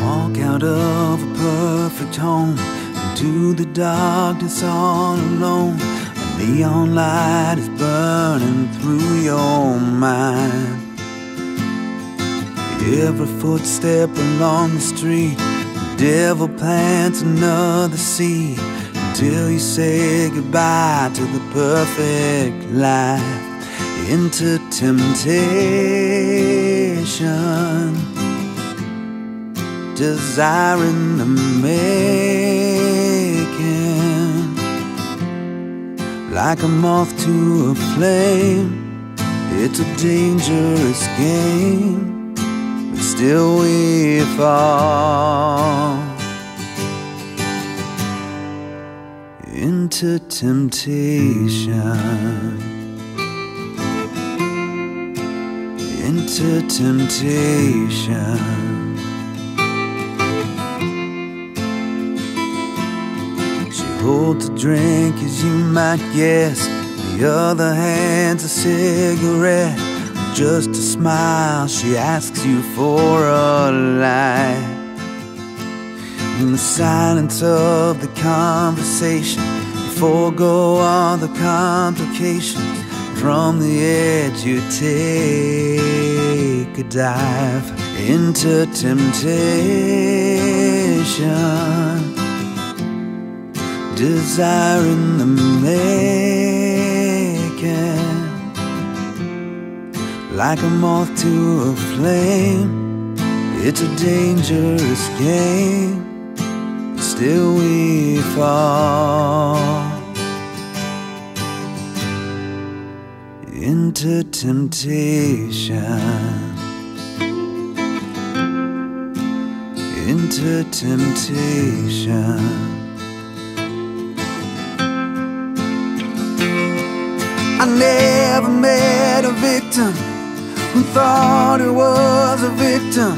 walk out of a perfect home into the darkness all alone. A neon light is burning through your mind. Every footstep along the street, the devil plants another seed until you say goodbye to the perfect life into temptation, desiring the making, like a moth to a flame. It's a dangerous game, but still we fall into temptation. into temptation. Holds a drink, as you might guess. The other hand's a cigarette. Just a smile, she asks you for a light. In the silence of the conversation, you forego all the complications. From the edge, you take a dive into temptation, desiring the making, like a moth to a flame. It's a dangerous game, but still we fall. into temptation, into temptation. I never met a victim who thought he was a victim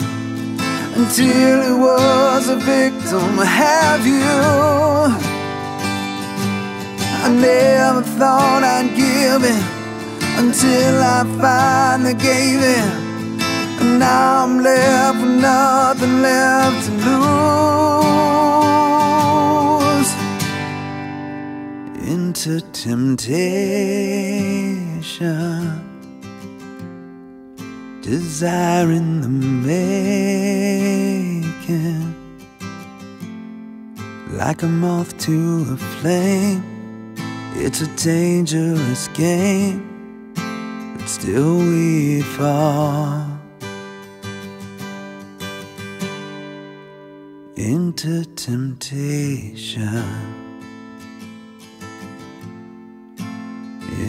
until he was a victim. Have you? I never thought I'd give it until I finally gave in. And now I'm left with nothing Into temptation, desiring the making, like a moth to a flame. It's a dangerous game but still we fall. Into temptation,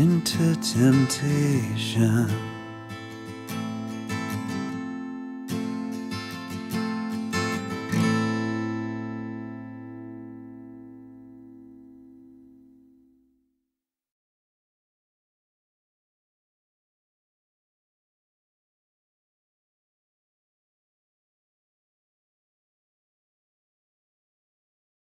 into temptation.